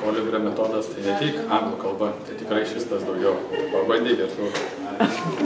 kolibrio metodas tai ne tik anglų kalba tai tikrai šis tas daugiau. Pabandyk ir tu.